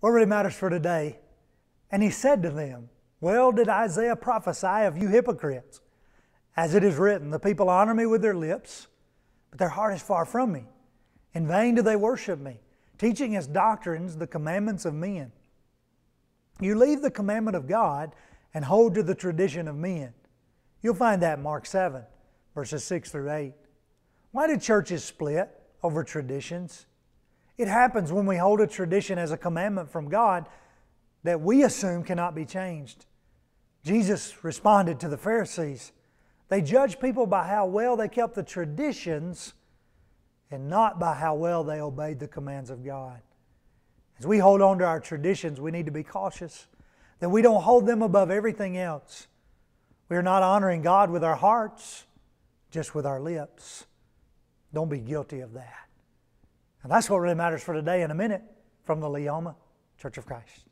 What really matters for today? And he said to them, Well did Isaiah prophesy of you hypocrites. As it is written, the people honor me with their lips, but their heart is far from me. In vain do they worship me, teaching as doctrines the commandments of men. You leave the commandment of God and hold to the tradition of men. You'll find that in Mark 7, verses 6 through 8. Why do churches split over traditions? It happens when we hold a tradition as a commandment from God that we assume cannot be changed. Jesus responded to the Pharisees. They judged people by how well they kept the traditions and not by how well they obeyed the commands of God. As we hold on to our traditions, we need to be cautious that we don't hold them above everything else. We are not honoring God with our hearts, just with our lips. Don't be guilty of that. And that's what really matters for today in a minute from the Leoma Church of Christ.